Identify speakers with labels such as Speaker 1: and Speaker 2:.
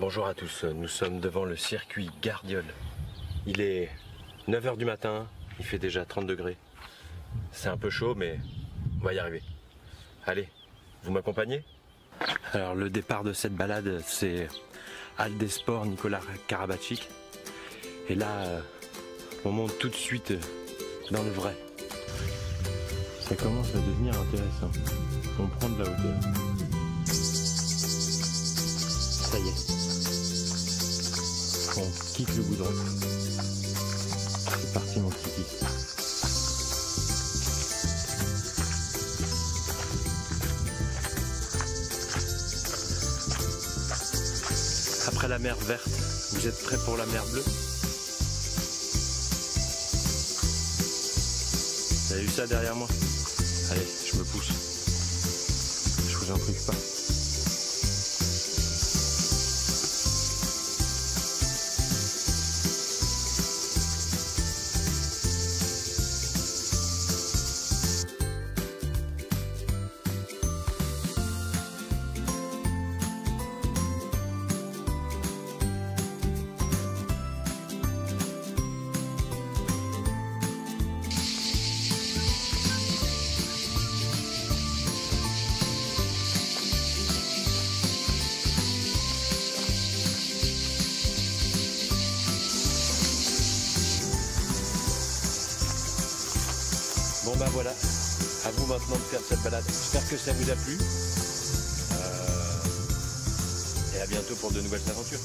Speaker 1: Bonjour à tous, nous sommes devant le circuit Gardiol. Il est 9h du matin, il fait déjà 30 degrés. C'est un peu chaud mais on va y arriver. Allez, vous m'accompagnez? Alors le départ de cette balade c'est Aldesport Nicolas Karabatic. Et là, on monte tout de suite dans le vrai. Ça commence à devenir intéressant. On prend de la hauteur. On quitte le goudron. C'est parti mon kiki. Après la mer verte, vous êtes prêts pour la mer bleue? Vous avez vu ça derrière moi? Allez, je me pousse. Je vous en prie pas. Bon bah voilà, à vous maintenant de faire cette balade. J'espère que ça vous a plu. Euh, Et à bientôt pour de nouvelles aventures.